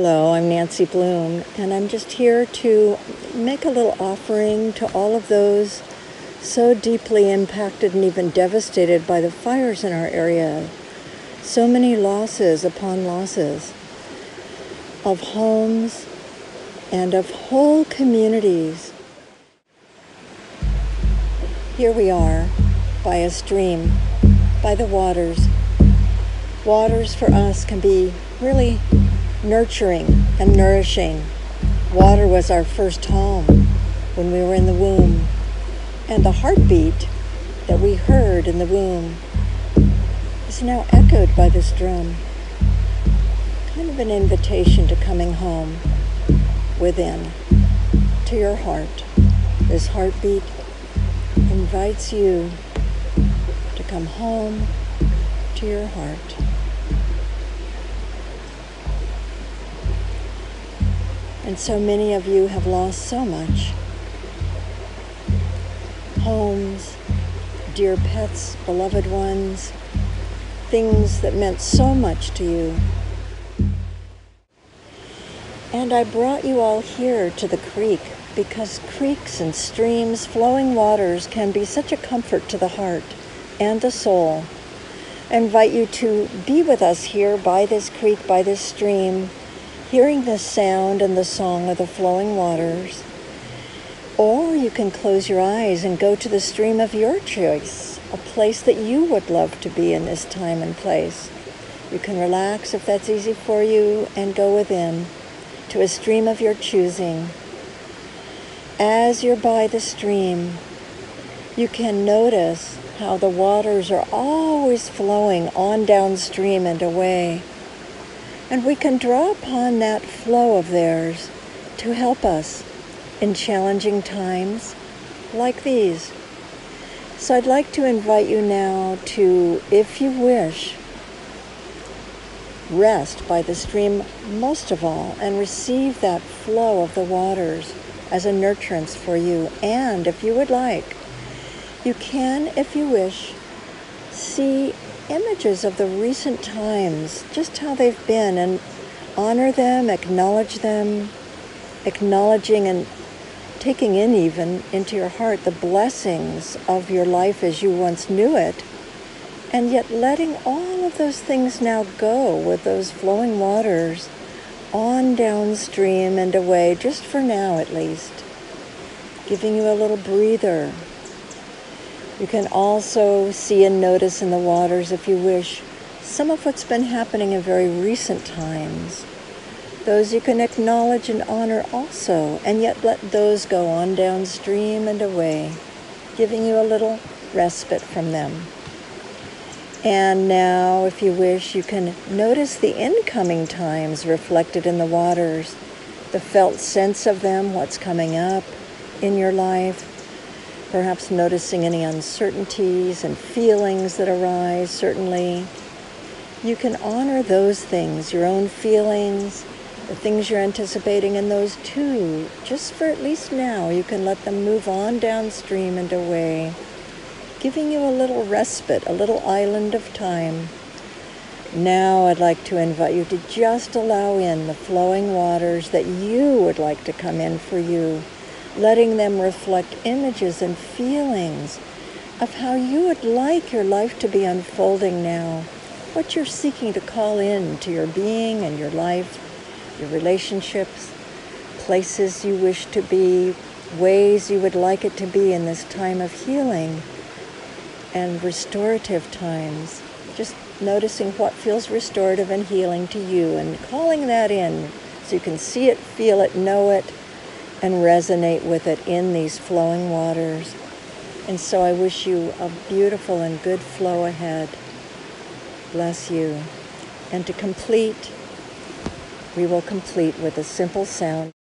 Hello, I'm Nancy Bloom, and I'm just here to make a little offering to all of those so deeply impacted and even devastated by the fires in our area. So many losses upon losses of homes and of whole communities. Here we are by a stream, by the waters. Waters for us can be really nurturing and nourishing. Water was our first home when we were in the womb. And the heartbeat that we heard in the womb is now echoed by this drum. Kind of an invitation to coming home within, to your heart. This heartbeat invites you to come home to your heart. And so many of you have lost so much homes, dear pets, beloved ones, things that meant so much to you. And I brought you all here to the creek because creeks and streams, flowing waters can be such a comfort to the heart and the soul. I invite you to be with us here by this creek, by this stream, hearing the sound and the song of the flowing waters. Or you can close your eyes and go to the stream of your choice, a place that you would love to be in this time and place. You can relax if that's easy for you and go within to a stream of your choosing. As you're by the stream, you can notice how the waters are always flowing on downstream and away. And we can draw upon that flow of theirs to help us in challenging times like these. So I'd like to invite you now to, if you wish, rest by the stream most of all and receive that flow of the waters as a nurturance for you. And if you would like, you can, if you wish, see images of the recent times, just how they've been, and honor them, acknowledge them, acknowledging and taking in even into your heart the blessings of your life as you once knew it, and yet letting all of those things now go with those flowing waters on downstream and away, just for now at least, giving you a little breather you can also see and notice in the waters, if you wish, some of what's been happening in very recent times. Those you can acknowledge and honor also, and yet let those go on downstream and away, giving you a little respite from them. And now, if you wish, you can notice the incoming times reflected in the waters, the felt sense of them, what's coming up in your life, perhaps noticing any uncertainties and feelings that arise, certainly. You can honor those things, your own feelings, the things you're anticipating, and those too, just for at least now, you can let them move on downstream and away, giving you a little respite, a little island of time. Now I'd like to invite you to just allow in the flowing waters that you would like to come in for you letting them reflect images and feelings of how you would like your life to be unfolding now, what you're seeking to call in to your being and your life, your relationships, places you wish to be, ways you would like it to be in this time of healing and restorative times. Just noticing what feels restorative and healing to you and calling that in so you can see it, feel it, know it, and resonate with it in these flowing waters. And so I wish you a beautiful and good flow ahead. Bless you. And to complete, we will complete with a simple sound.